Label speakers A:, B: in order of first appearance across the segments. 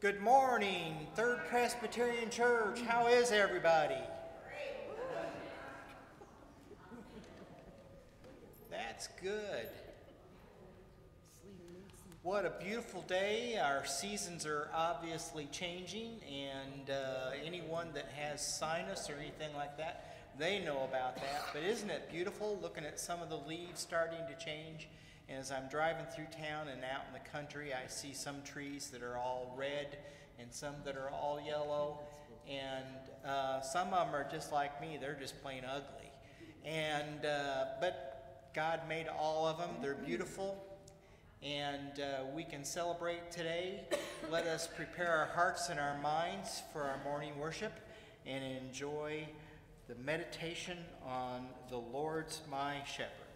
A: Good morning, Third Presbyterian Church. How is everybody? That's good. What a beautiful day. Our seasons are obviously changing, and uh, anyone that has sinus or anything like that, they know about that. But isn't it beautiful looking at some of the leaves starting to change? And as I'm driving through town and out in the country, I see some trees that are all red and some that are all yellow. And uh, some of them are just like me, they're just plain ugly. And, uh, but God made all of them, they're beautiful. And uh, we can celebrate today. Let us prepare our hearts and our minds for our morning worship and enjoy the meditation on the Lord's my shepherd.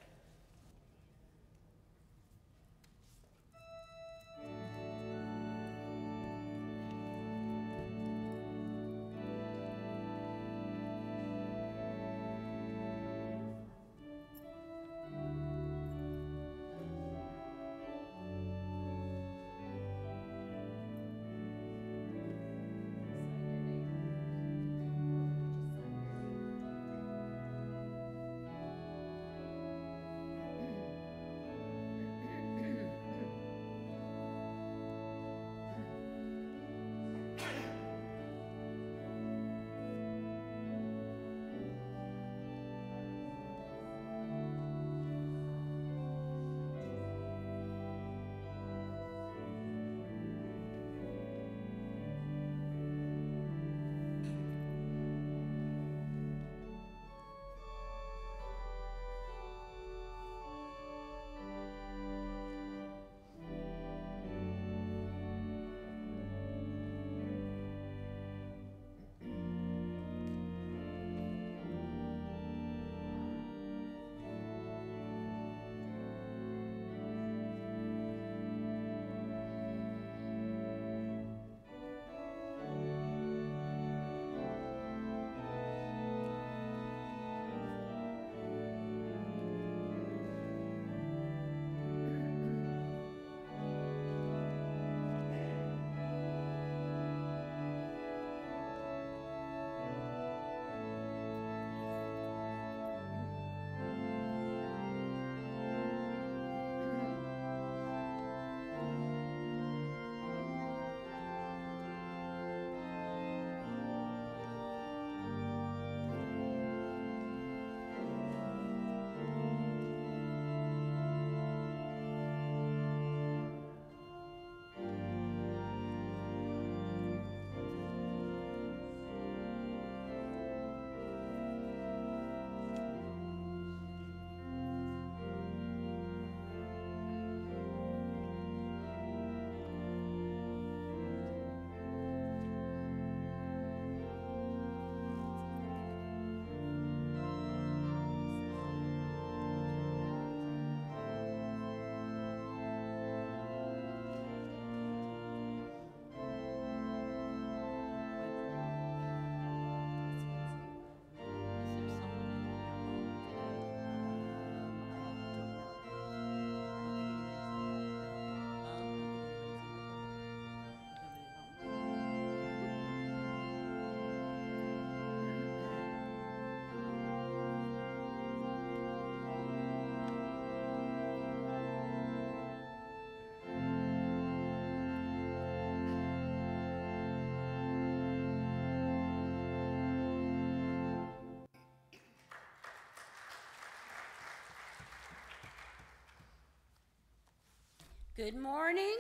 B: Good morning.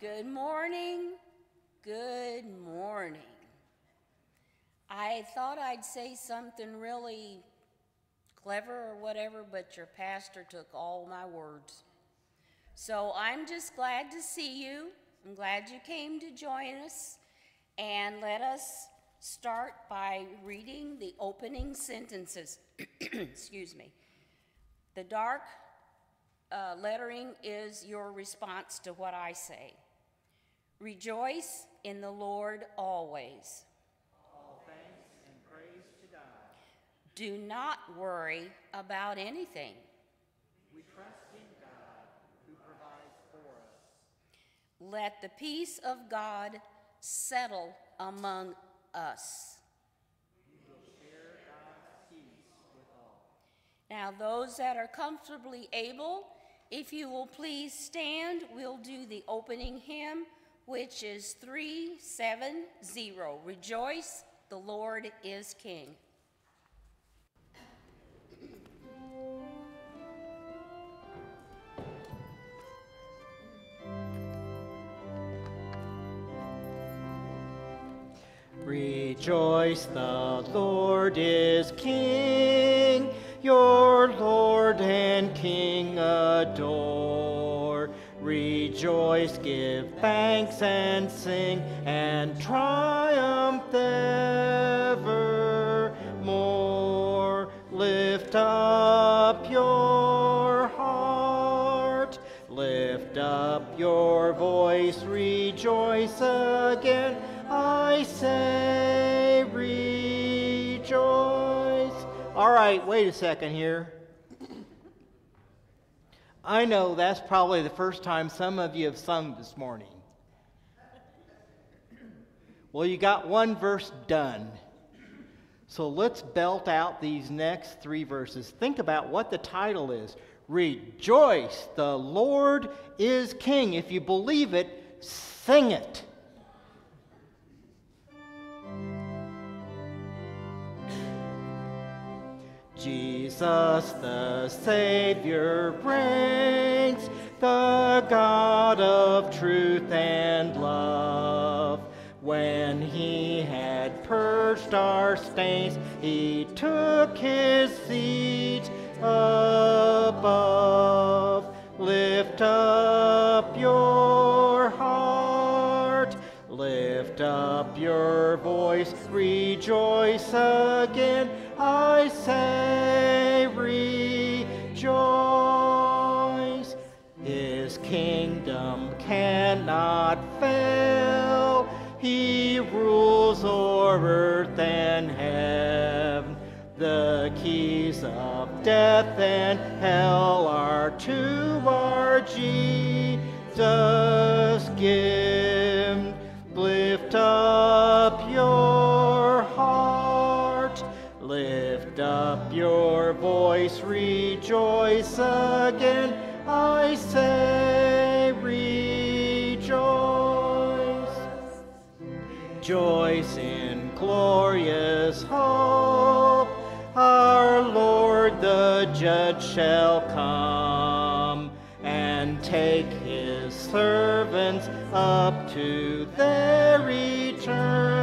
B: Good morning. Good morning. I thought I'd say something really clever or whatever, but your pastor took all my words. So I'm just glad to see you. I'm glad you came to join us. And let us start by reading the opening sentences. Excuse me. The dark uh, lettering is your response to what I say. Rejoice in the Lord always.
A: All thanks and praise to God.
B: Do not worry about anything.
A: We trust in God who provides for us.
B: Let the peace of God settle among us. Now, those that are comfortably able, if you will please stand, we'll do the opening hymn, which is 370 Rejoice, the Lord is King.
A: Rejoice, the Lord is King, your Lord and King adore. Rejoice, give thanks and sing, and triumph evermore. Lift up your heart, lift up your voice, rejoice again I say All right, wait a second here. I know that's probably the first time some of you have sung this morning. Well, you got one verse done. So let's belt out these next three verses. Think about what the title is Rejoice, the Lord is King. If you believe it, sing it. Jesus the Savior reigns, the God of truth and love. When he had purged our stains, he took his seat above. Lift up your heart, lift up your voice, rejoice again Say rejoice. His kingdom cannot fail. He rules o'er earth and heaven. The keys of death and hell are to our Jesus given. Rejoice again. I say, rejoice. Joyce in glorious hope. Our Lord the Judge shall come and take his servants up to their eternal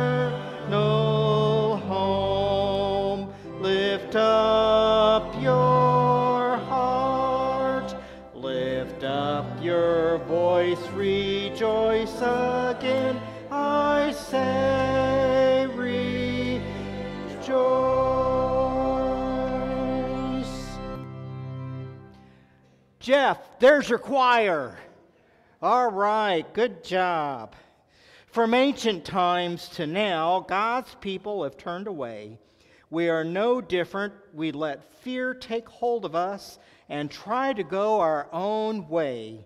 A: Jeff, there's your choir. All right, good job. From ancient times to now, God's people have turned away we are no different. We let fear take hold of us and try to go our own way.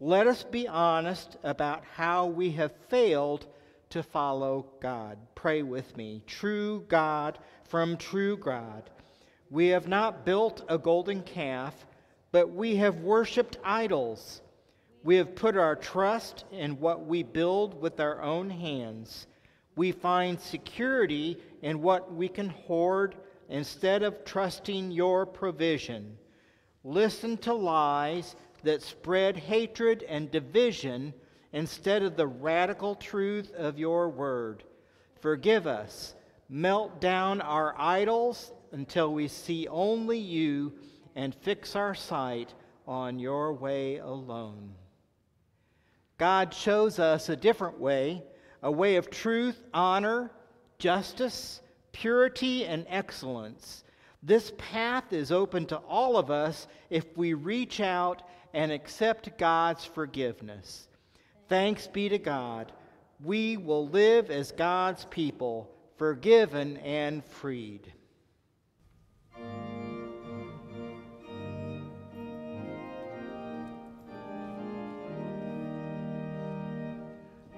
A: Let us be honest about how we have failed to follow God. Pray with me. True God from true God. We have not built a golden calf, but we have worshiped idols. We have put our trust in what we build with our own hands. We find security in what we can hoard instead of trusting your provision. Listen to lies that spread hatred and division instead of the radical truth of your word. Forgive us. Melt down our idols until we see only you and fix our sight on your way alone. God shows us a different way, a way of truth, honor, justice, purity, and excellence. This path is open to all of us if we reach out and accept God's forgiveness. Thanks be to God. We will live as God's people, forgiven and freed.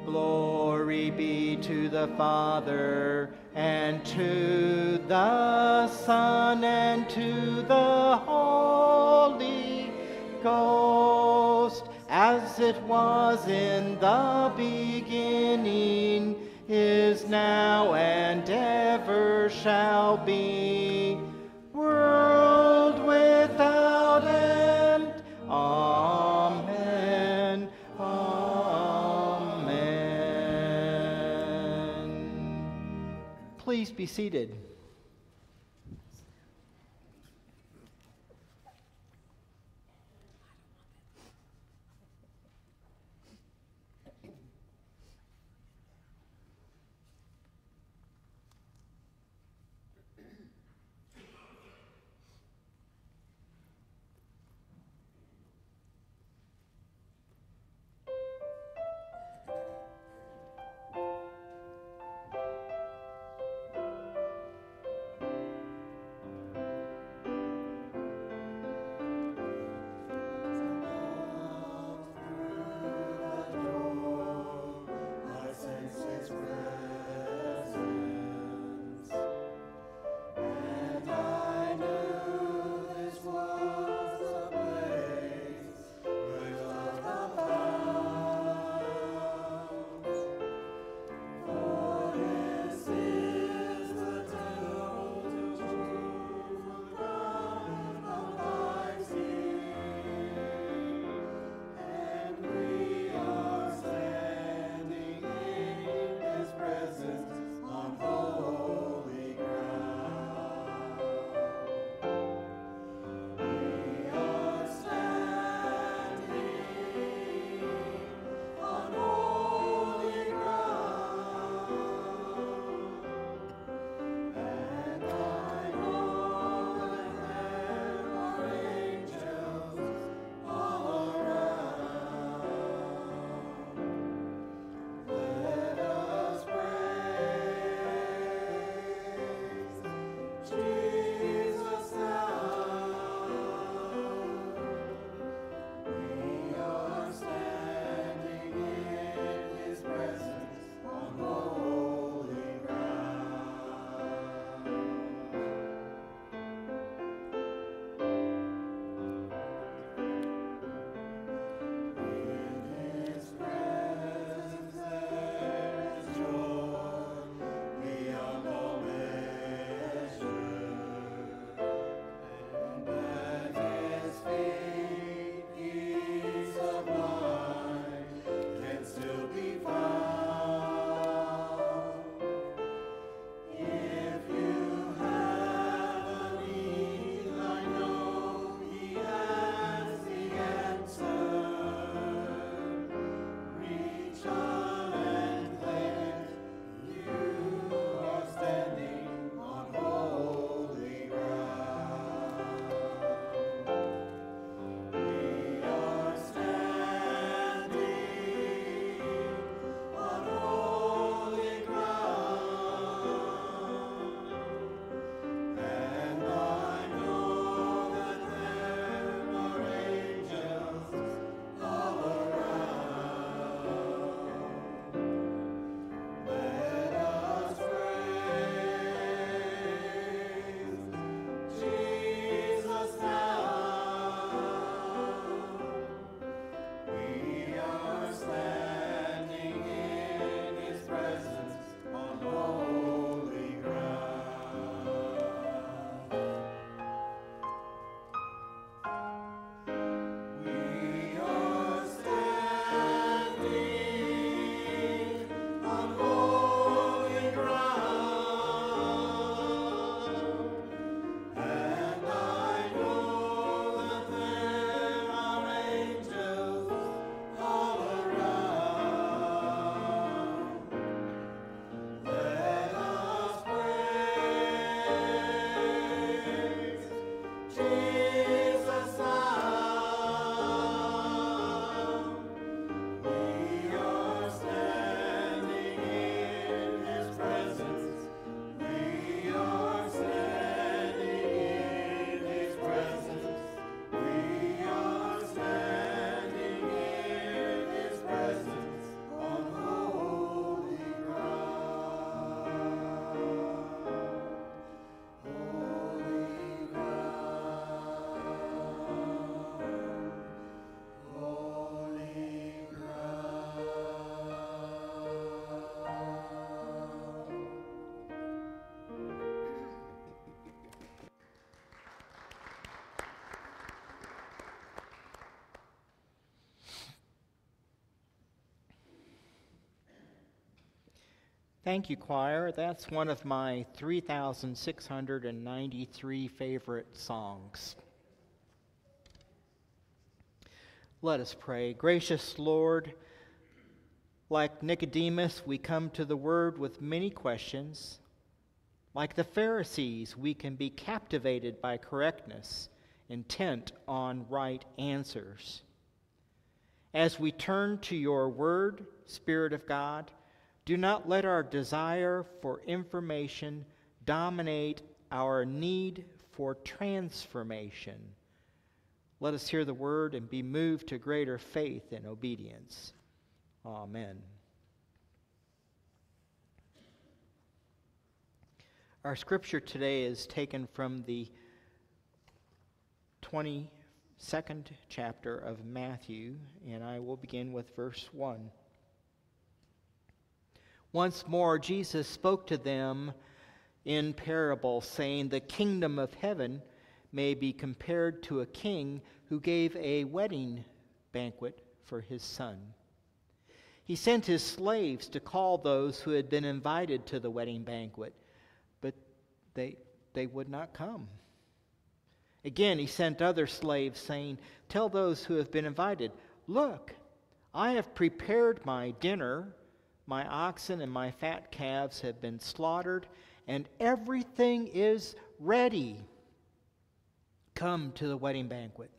A: Glory be to the Father, and to the Son, and to the Holy Ghost, as it was in the beginning, is now, and ever shall be, Please be seated. Thank you, choir. That's one of my 3,693 favorite songs. Let us pray. Gracious Lord, like Nicodemus, we come to the Word with many questions. Like the Pharisees, we can be captivated by correctness, intent on right answers. As we turn to your Word, Spirit of God, do not let our desire for information dominate our need for transformation. Let us hear the word and be moved to greater faith and obedience. Amen. Our scripture today is taken from the 22nd chapter of Matthew, and I will begin with verse 1. Once more, Jesus spoke to them in parable, saying, The kingdom of heaven may be compared to a king who gave a wedding banquet for his son. He sent his slaves to call those who had been invited to the wedding banquet, but they, they would not come. Again, he sent other slaves, saying, Tell those who have been invited, Look, I have prepared my dinner my oxen and my fat calves have been slaughtered, and everything is ready. Come to the wedding banquet.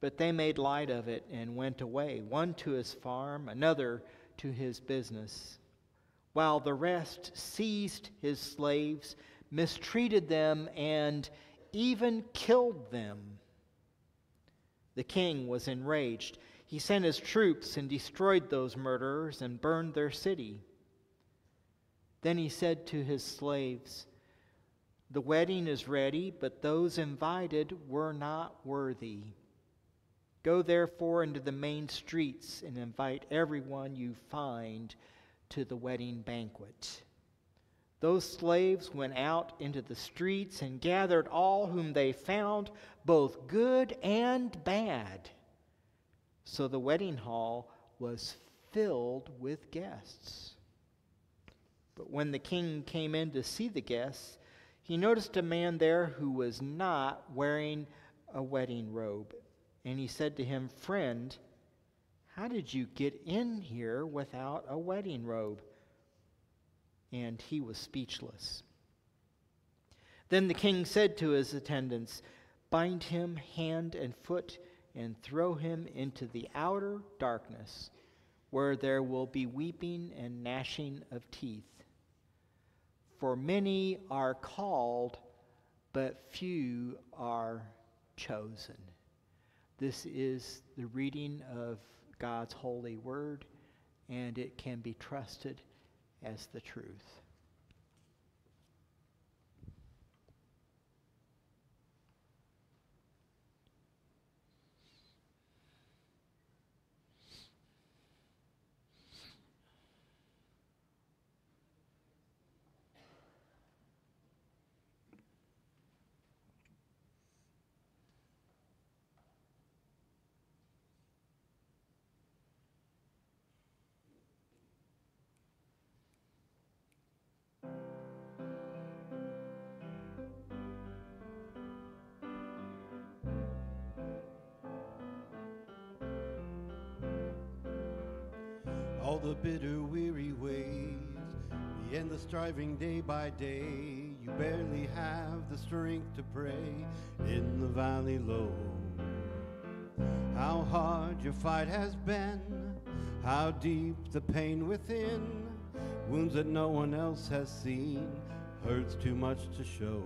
A: But they made light of it and went away, one to his farm, another to his business, while the rest seized his slaves, mistreated them, and even killed them. The king was enraged he sent his troops and destroyed those murderers and burned their city. Then he said to his slaves, The wedding is ready, but those invited were not worthy. Go therefore into the main streets and invite everyone you find to the wedding banquet. Those slaves went out into the streets and gathered all whom they found, both good and bad so the wedding hall was filled with guests. But when the king came in to see the guests, he noticed a man there who was not wearing a wedding robe. And he said to him, Friend, how did you get in here without a wedding robe? And he was speechless. Then the king said to his attendants, Bind him hand and foot and throw him into the outer darkness, where there will be weeping and gnashing of teeth. For many are called, but few are chosen. This is the reading of God's holy word, and it can be trusted as the truth.
C: All the bitter, weary ways, the endless striving day by day. You barely have the strength to pray in the valley low. How hard your fight has been, how deep the pain within, wounds that no one else has seen, hurts too much to show.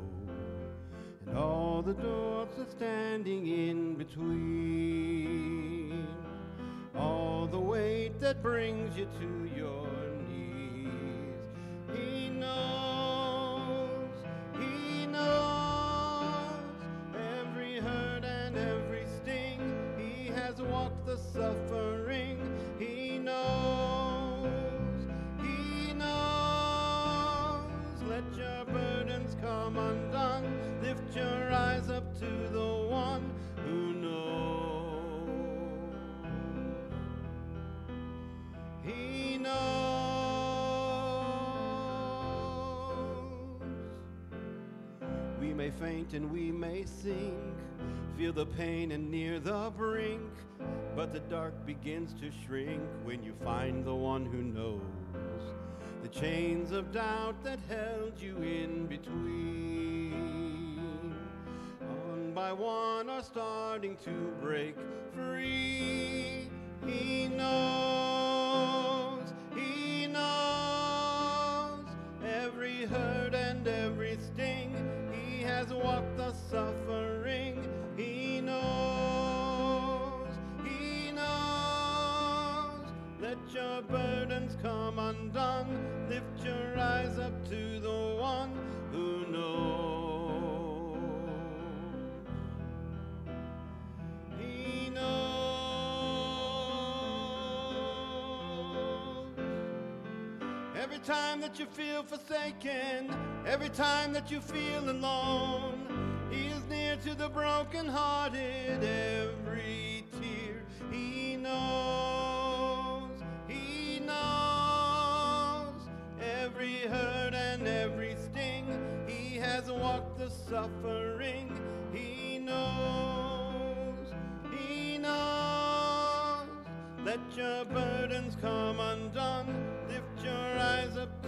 C: And all the doors are standing in between all the weight that brings you to your and we may sink, feel the pain and near the brink. But the dark begins to shrink when you find the one who knows the chains of doubt that held you in between. One by one are starting to break free. He knows, he knows every hurt and every sting. Has walked the suffering. He knows, he knows. Let your burdens come undone. Time that you feel forsaken, every time that you feel alone, He is near to the brokenhearted. Every tear He knows, He knows. Every hurt and every sting, He has walked the suffering. He knows, He knows. Let your burdens come undone. Eyes up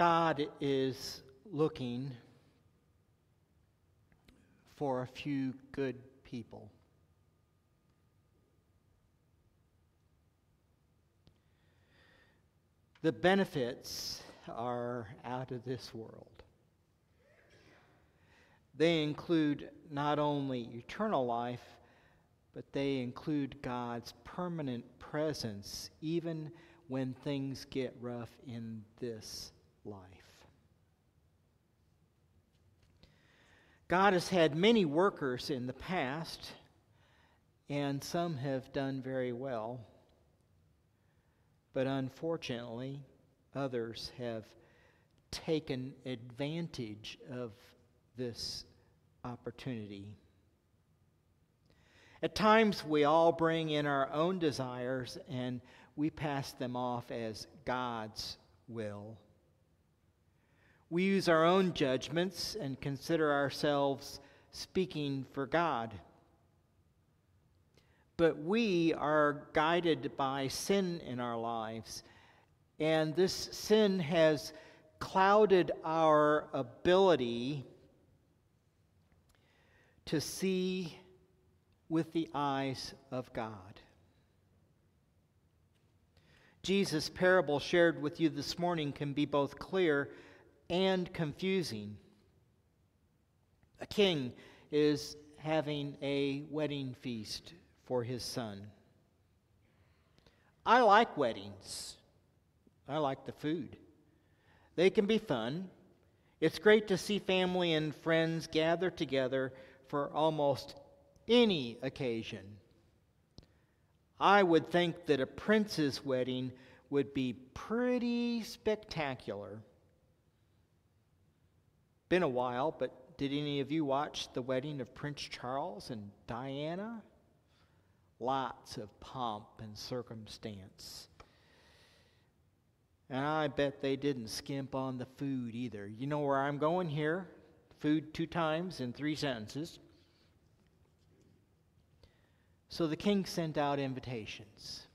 A: God is looking for a few good people. The benefits are out of this world. They include not only eternal life, but they include God's permanent presence even when things get rough in this life. God has had many workers in the past, and some have done very well. But unfortunately, others have taken advantage of this opportunity. At times, we all bring in our own desires and we pass them off as God's will. We use our own judgments and consider ourselves speaking for God. But we are guided by sin in our lives, and this sin has clouded our ability to see with the eyes of God. Jesus' parable shared with you this morning can be both clear and confusing. A king is having a wedding feast for his son. I like weddings. I like the food. They can be fun. It's great to see family and friends gather together for almost any occasion. I would think that a prince's wedding would be pretty spectacular. Been a while, but did any of you watch the wedding of Prince Charles and Diana? Lots of pomp and circumstance. And I bet they didn't skimp on the food either. You know where I'm going here? Food two times in three sentences. So the king sent out invitations.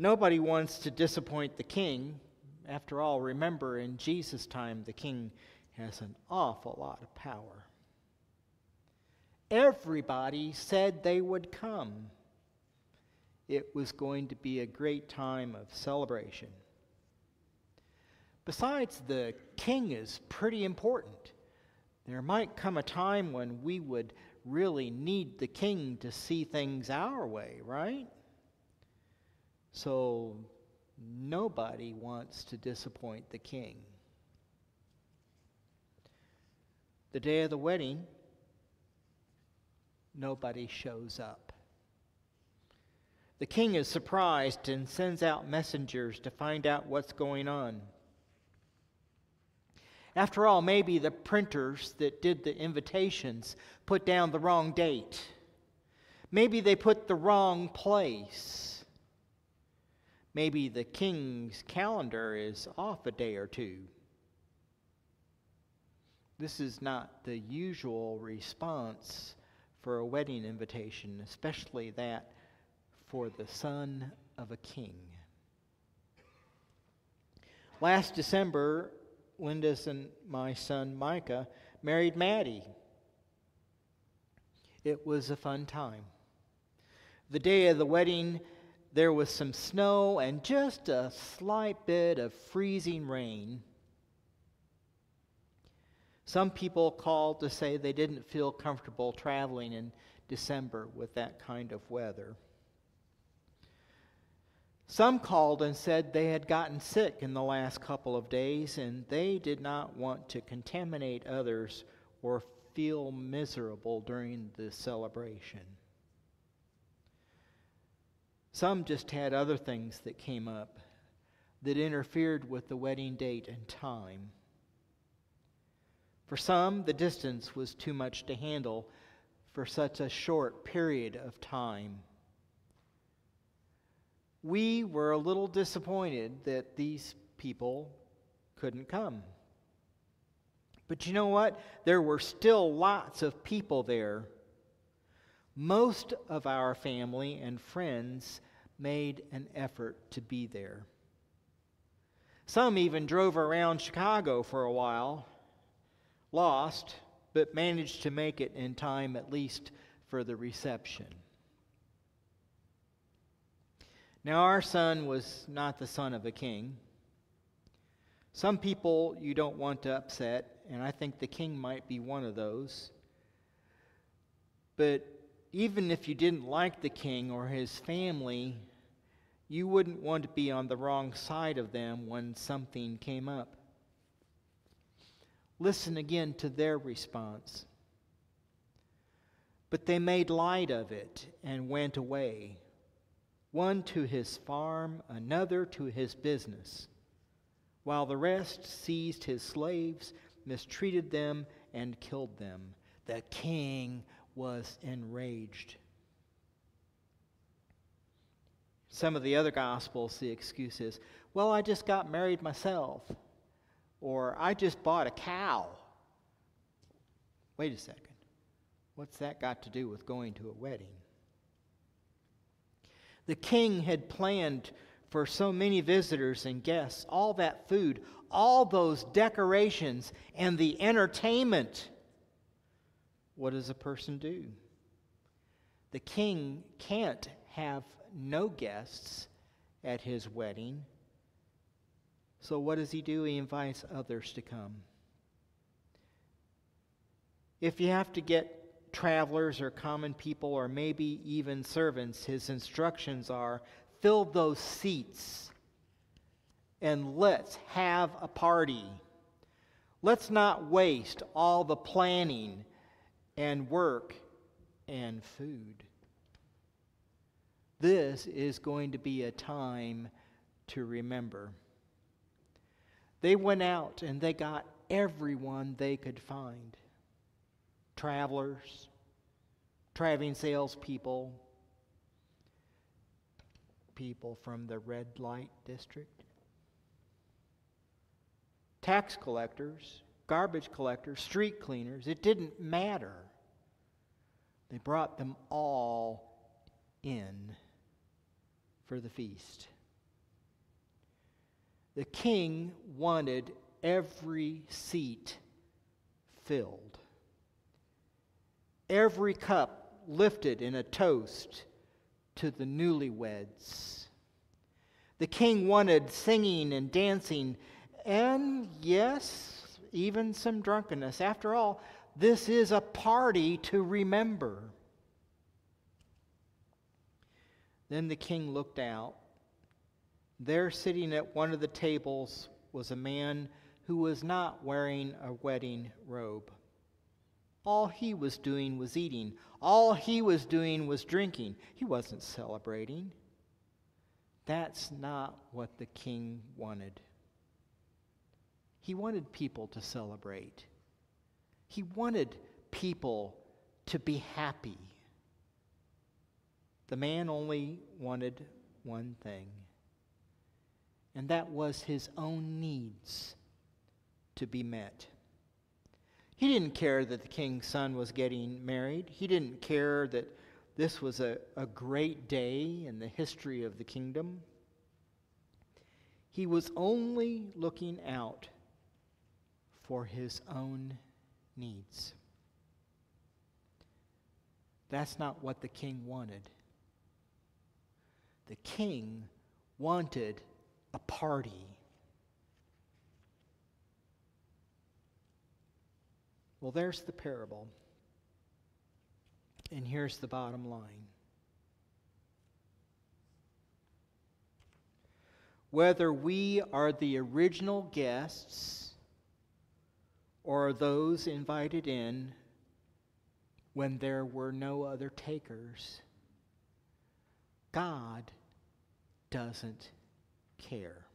A: Nobody wants to disappoint the king. After all, remember, in Jesus' time, the king has an awful lot of power. Everybody said they would come. it was going to be a great time of celebration. Besides, the king is pretty important. There might come a time when we would really need the king to see things our way, right? So nobody wants to disappoint the king. The day of the wedding, nobody shows up. The king is surprised and sends out messengers to find out what's going on. After all, maybe the printers that did the invitations put down the wrong date. Maybe they put the wrong place. Maybe the king's calendar is off a day or two. This is not the usual response for a wedding invitation, especially that for the son of a king. Last December, Linda's and my son Micah married Maddie. It was a fun time. The day of the wedding, there was some snow and just a slight bit of freezing rain. Some people called to say they didn't feel comfortable traveling in December with that kind of weather. Some called and said they had gotten sick in the last couple of days and they did not want to contaminate others or feel miserable during the celebration. Some just had other things that came up that interfered with the wedding date and time. For some, the distance was too much to handle for such a short period of time. We were a little disappointed that these people couldn't come. But you know what? There were still lots of people there. Most of our family and friends made an effort to be there. Some even drove around Chicago for a while lost, but managed to make it in time at least for the reception. Now, our son was not the son of a king. Some people you don't want to upset, and I think the king might be one of those. But even if you didn't like the king or his family, you wouldn't want to be on the wrong side of them when something came up. Listen again to their response. But they made light of it and went away, one to his farm, another to his business, while the rest seized his slaves, mistreated them, and killed them. The king was enraged. Some of the other gospels, the excuse is, well, I just got married myself or I just bought a cow. Wait a second. What's that got to do with going to a wedding? The king had planned for so many visitors and guests, all that food, all those decorations, and the entertainment. What does a person do? The king can't have no guests at his wedding so, what does he do? He invites others to come. If you have to get travelers or common people or maybe even servants, his instructions are fill those seats and let's have a party. Let's not waste all the planning and work and food. This is going to be a time to remember. They went out and they got everyone they could find travelers, traveling salespeople, people from the red light district, tax collectors, garbage collectors, street cleaners. It didn't matter. They brought them all in for the feast. The king wanted every seat filled, every cup lifted in a toast to the newlyweds. The king wanted singing and dancing, and yes, even some drunkenness. After all, this is a party to remember. Then the king looked out. There, sitting at one of the tables, was a man who was not wearing a wedding robe. All he was doing was eating. All he was doing was drinking. He wasn't celebrating. That's not what the king wanted. He wanted people to celebrate, he wanted people to be happy. The man only wanted one thing, and that was his own needs to be met. He didn't care that the king's son was getting married. He didn't care that this was a, a great day in the history of the kingdom. He was only looking out for his own needs. That's not what the king wanted. The king wanted a party. Well, there's the parable. And here's the bottom line. Whether we are the original guests or those invited in when there were no other takers, God doesn't care.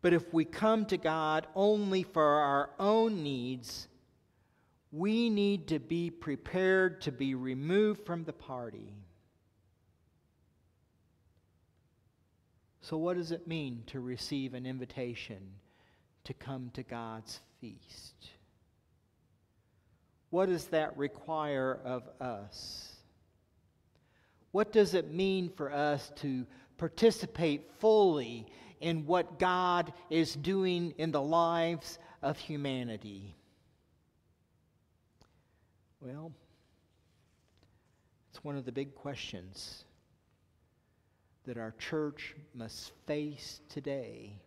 A: But if we come to God only for our own needs, we need to be prepared to be removed from the party. So, what does it mean to receive an invitation to come to God's feast? What does that require of us? What does it mean for us to participate fully in what God is doing in the lives of humanity? Well, it's one of the big questions that our church must face today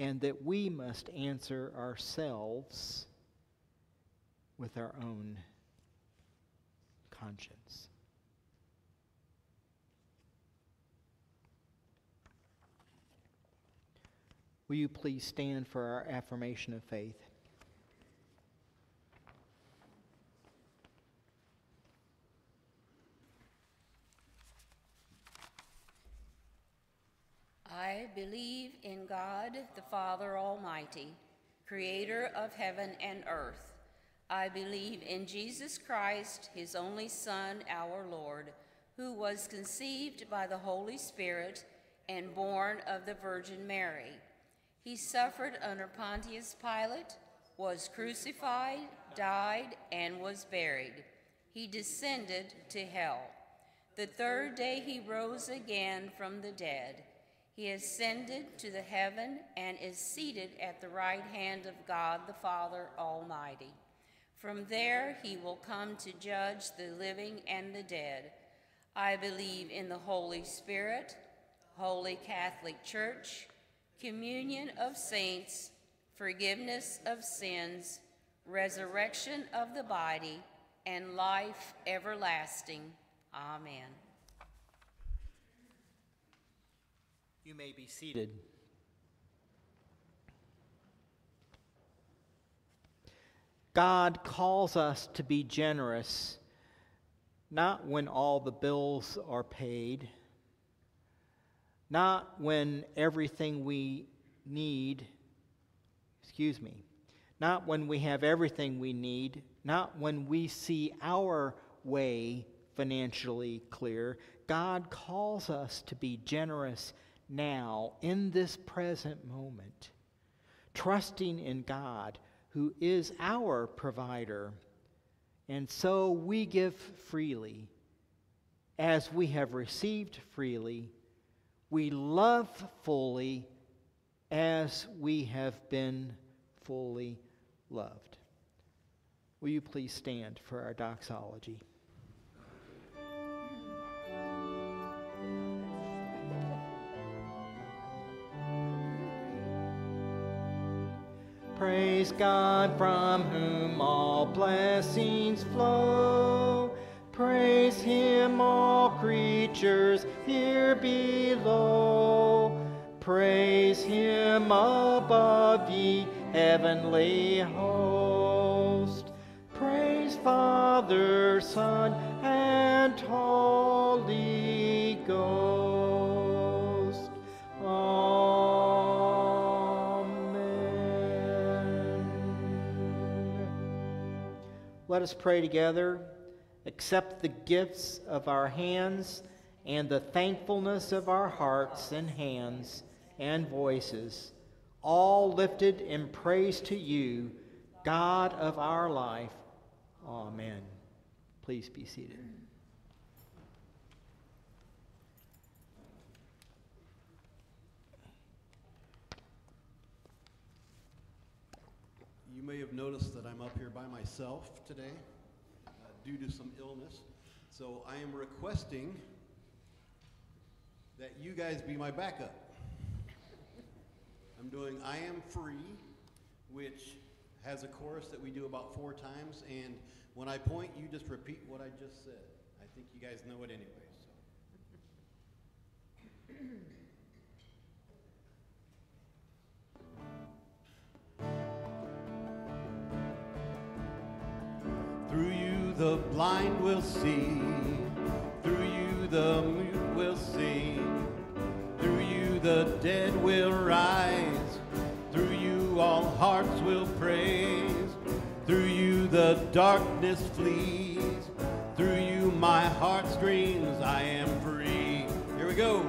A: and that we must answer ourselves with our own conscience. Will you please stand for our affirmation of faith?
B: I believe in God, the Father Almighty, creator of heaven and earth. I believe in Jesus Christ, his only Son, our Lord, who was conceived by the Holy Spirit and born of the Virgin Mary. He suffered under Pontius Pilate, was crucified, died, and was buried. He descended to hell. The third day he rose again from the dead. He ascended to the heaven and is seated at the right hand of God the Father Almighty. From there he will come to judge the living and the dead. I believe in the Holy Spirit, Holy Catholic Church, communion of saints, forgiveness of sins, resurrection of the body, and life everlasting. Amen.
A: You may be seated. God calls us to be generous, not when all the bills are paid not when everything we need, excuse me, not when we have everything we need, not when we see our way financially clear. God calls us to be generous now, in this present moment, trusting in God who is our provider. And so we give freely as we have received freely we love fully as we have been fully loved. Will you please stand for our doxology? Praise God from whom all blessings flow. Praise him, all creatures here below. Praise him above, ye heavenly host. Praise Father, Son, and Holy Ghost. Let us pray together. Accept the gifts of our hands and the thankfulness of our hearts and hands and voices, all lifted in praise to you, God of our life. Amen. Please be seated.
C: You may have noticed that I'm up here by myself today uh, due to some illness. So I am requesting that you guys be my backup. I'm doing I Am Free, which has a chorus that we do about four times. And when I point, you just repeat what I just said. I think you guys know it anyway. So. The blind will see, through you the mute will sing, through you the dead will rise, through you all hearts will praise, through you the darkness flees, through you my heart screams, I am free. Here we go.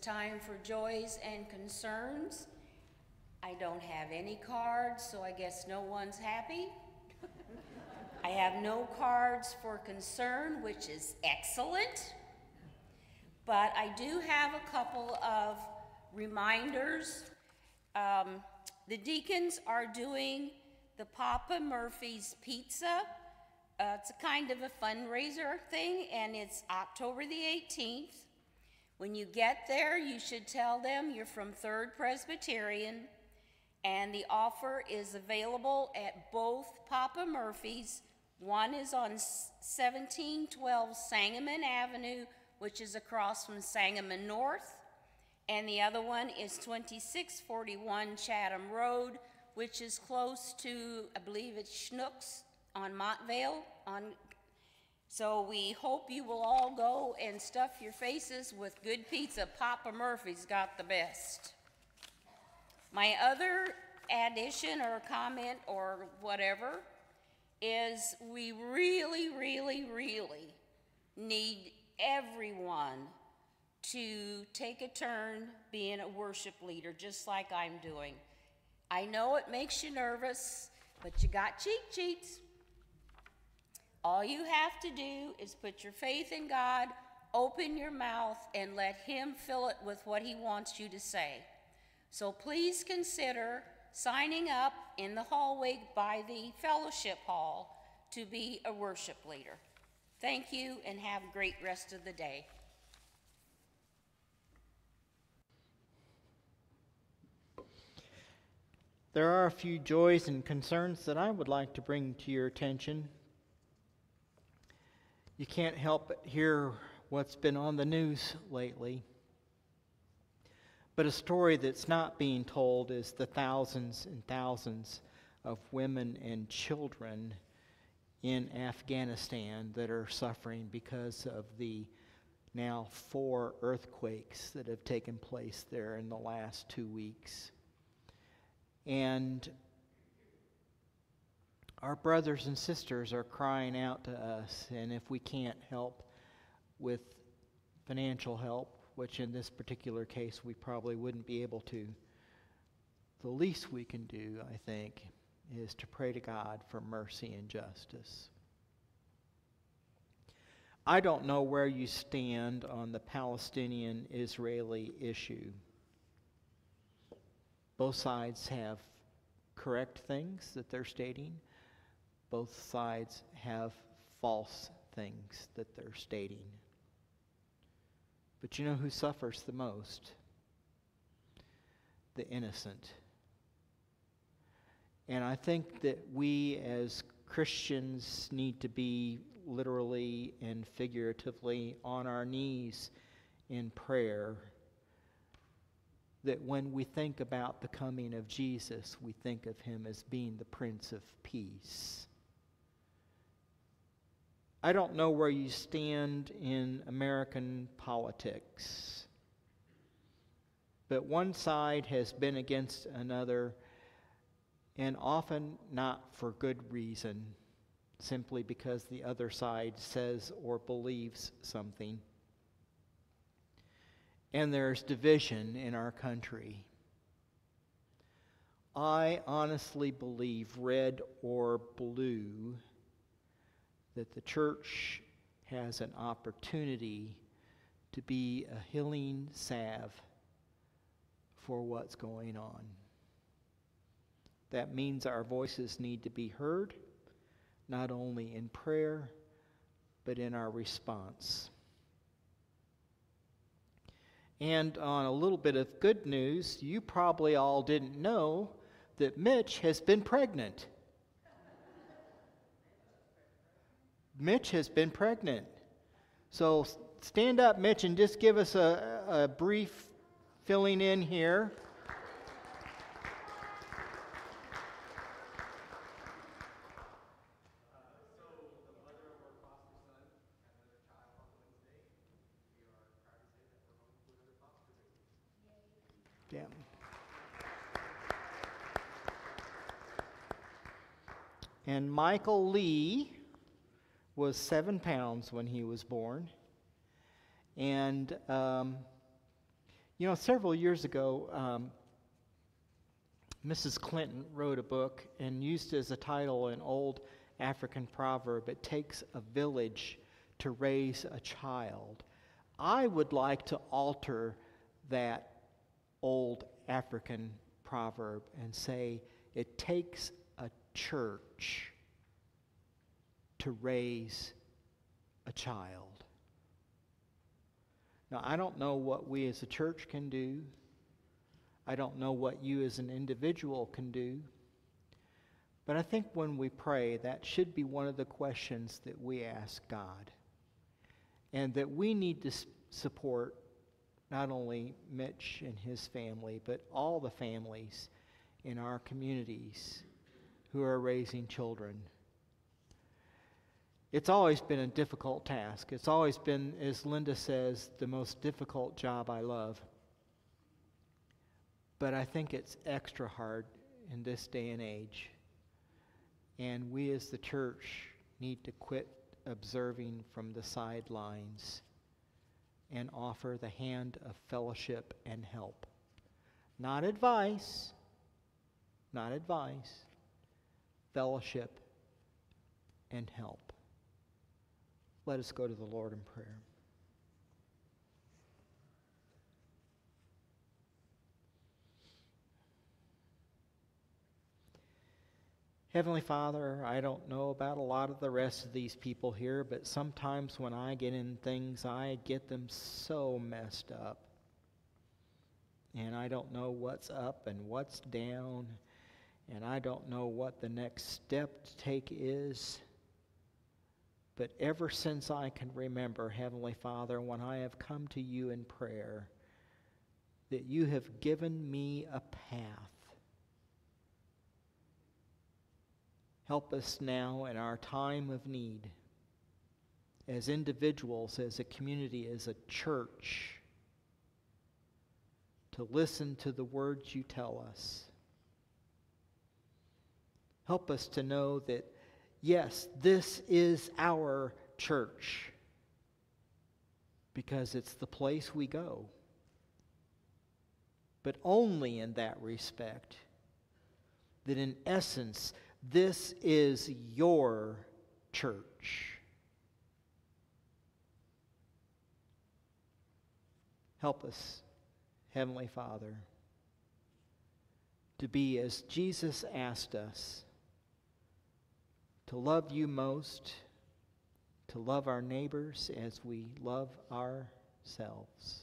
B: Time for joys and concerns. I don't have any cards, so I guess no one's happy. I have no cards for concern, which is excellent. But I do have a couple of reminders. Um, the deacons are doing the Papa Murphy's Pizza. Uh, it's a kind of a fundraiser thing, and it's October the 18th. When you get there, you should tell them you're from Third Presbyterian, and the offer is available at both Papa Murphy's. One is on 1712 Sangamon Avenue, which is across from Sangamon North, and the other one is 2641 Chatham Road, which is close to, I believe it's Schnucks on Montvale. On, so we hope you will all go and stuff your faces with good pizza. Papa Murphy's got the best. My other addition or comment or whatever is we really, really, really need everyone to take a turn being a worship leader, just like I'm doing. I know it makes you nervous, but you got cheat sheets. All you have to do is put your faith in God, open your mouth, and let Him fill it with what He wants you to say. So please consider signing up in the hallway by the fellowship hall to be a worship leader. Thank you and have a great rest of the day.
A: There are a few joys and concerns that I would like to bring to your attention. You can't help but hear what's been on the news lately. But a story that's not being told is the thousands and thousands of women and children in Afghanistan that are suffering because of the now four earthquakes that have taken place there in the last two weeks. And our brothers and sisters are crying out to us, and if we can't help with financial help, which in this particular case we probably wouldn't be able to, the least we can do, I think, is to pray to God for mercy and justice. I don't know where you stand on the Palestinian Israeli issue. Both sides have correct things that they're stating, both sides have false things that they're stating. But you know who suffers the most? The innocent. And I think that we as Christians need to be literally and figuratively on our knees in prayer that when we think about the coming of Jesus, we think of him as being the Prince of Peace. I don't know where you stand in American politics, but one side has been against another, and often not for good reason, simply because the other side says or believes something and there's division in our country. I honestly believe, red or blue, that the church has an opportunity to be a healing salve for what's going on. That means our voices need to be heard, not only in prayer, but in our response. And on a little bit of good news, you probably all didn't know that Mitch has been pregnant. Mitch has been pregnant. So stand up, Mitch, and just give us a, a brief filling in here. And Michael Lee was seven pounds when he was born. And, um, you know, several years ago, um, Mrs. Clinton wrote a book and used as a title an old African proverb it takes a village to raise a child. I would like to alter that old African proverb and say it takes a church to raise a child. Now, I don't know what we as a church can do. I don't know what you as an individual can do. But I think when we pray, that should be one of the questions that we ask God. And that we need to support not only Mitch and his family, but all the families in our communities who are raising children. It's always been a difficult task. It's always been, as Linda says, the most difficult job I love. But I think it's extra hard in this day and age. And we as the church need to quit observing from the sidelines and offer the hand of fellowship and help. Not advice, not advice, fellowship and help. Let us go to the Lord in prayer. Heavenly Father, I don't know about a lot of the rest of these people here, but sometimes when I get in things, I get them so messed up. And I don't know what's up and what's down, and I don't know what the next step to take is. But ever since I can remember, Heavenly Father, when I have come to you in prayer, that you have given me a path Help us now in our time of need, as individuals, as a community, as a church, to listen to the words you tell us. Help us to know that, yes, this is our church because it's the place we go. But only in that respect, that in essence, this is your church. Help us, Heavenly Father, to be as Jesus asked us to love you most, to love our neighbors as we love ourselves,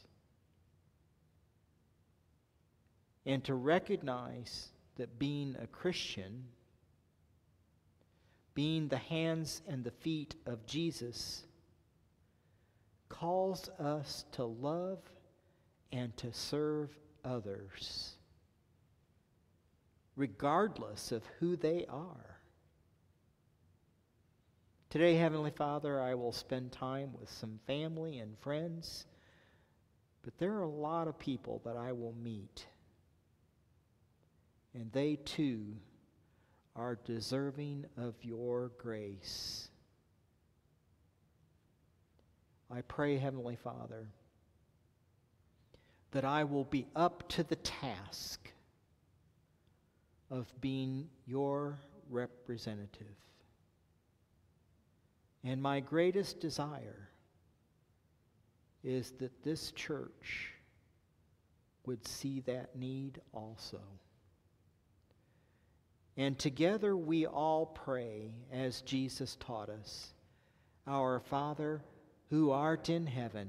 A: and to recognize that being a Christian being the hands and the feet of Jesus, calls us to love and to serve others, regardless of who they are. Today, Heavenly Father, I will spend time with some family and friends, but there are a lot of people that I will meet, and they too are deserving of your grace. I pray, Heavenly Father, that I will be up to the task of being your representative. And my greatest desire is that this church would see that need also. And together we all pray as Jesus taught us Our Father, who art in heaven,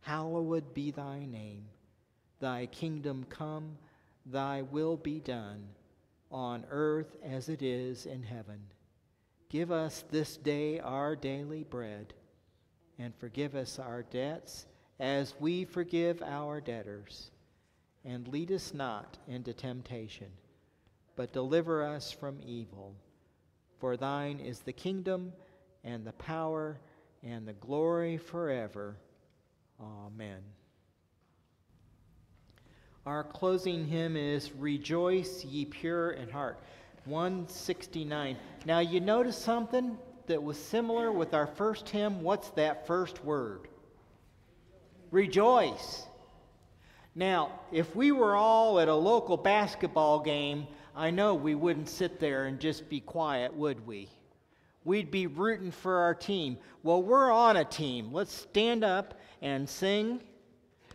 A: hallowed be thy name. Thy kingdom come, thy will be done, on earth as it is in heaven. Give us this day our daily bread, and forgive us our debts as we forgive our debtors. And lead us not into temptation but deliver us from evil. For thine is the kingdom and the power and the glory forever. Amen. Our closing hymn is Rejoice, Ye Pure in Heart, 169. Now, you notice something that was similar with our first hymn? What's that first word? Rejoice. Now, if we were all at a local basketball game, I know we wouldn't sit there and just be quiet, would we? We'd be rooting for our team. Well, we're on a team. Let's stand up and sing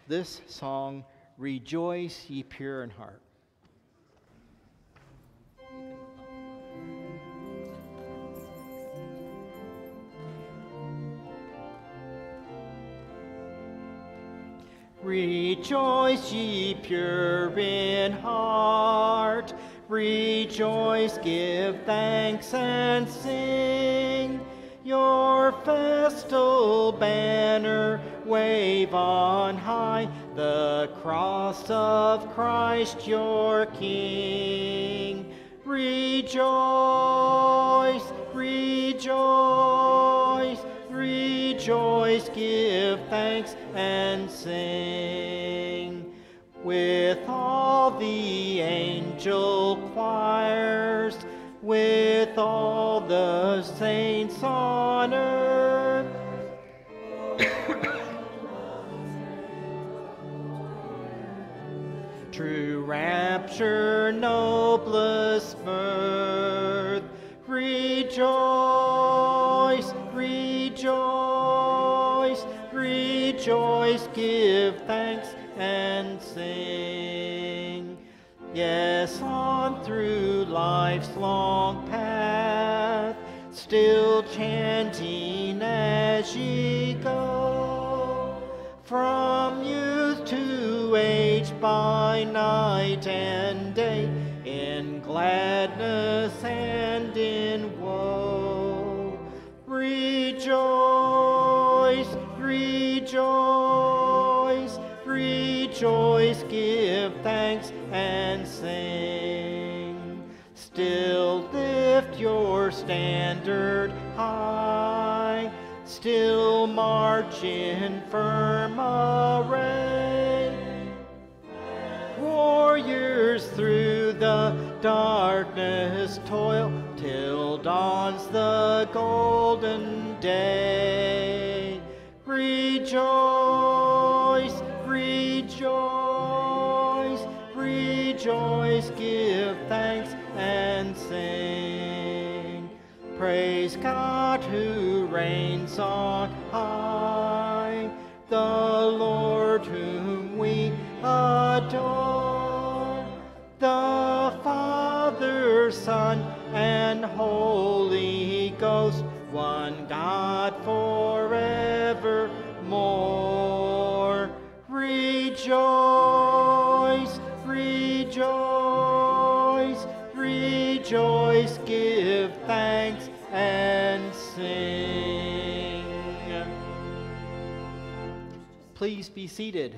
A: this song Rejoice, ye pure in heart. Rejoice, ye pure in heart. Rejoice, give thanks and sing. Your festal banner wave on high, the cross of Christ your King. Rejoice, rejoice, rejoice, give thanks and sing. With all the angel choirs, with all the saints on earth, true rapture, noblest birth, Rejoice, life's long path, still chanting as ye go. From youth to age, by night and day, in gladness and in woe. Rejoice, rejoice, rejoice, give thanks and sing. Your standard high, still march in firm array. Warriors through the darkness toil till dawns the golden day. Rejoice, Praise God who reigns on high, the Lord whom we adore. Be seated.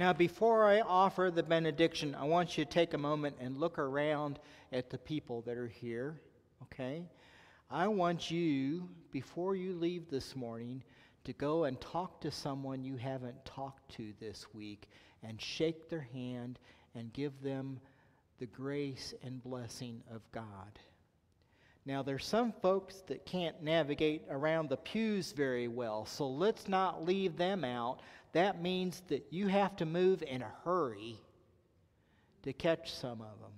A: Now, before I offer the benediction, I want you to take a moment and look around at the people that are here, okay? I want you, before you leave this morning, to go and talk to someone you haven't talked to this week and shake their hand and give them the grace and blessing of God. Now, there's some folks that can't navigate around the pews very well, so let's not leave them out. That means that you have to move in a hurry to catch some of them.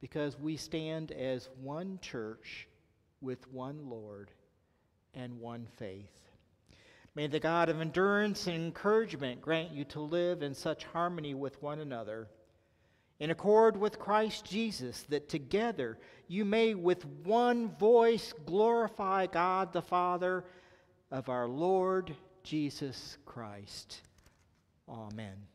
A: Because we stand as one church with one Lord and one faith. May the God of endurance and encouragement grant you to live in such harmony with one another, in accord with Christ Jesus, that together you may with one voice glorify God the Father of our Lord Jesus Christ. Amen.